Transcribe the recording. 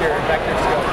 vector vector skills.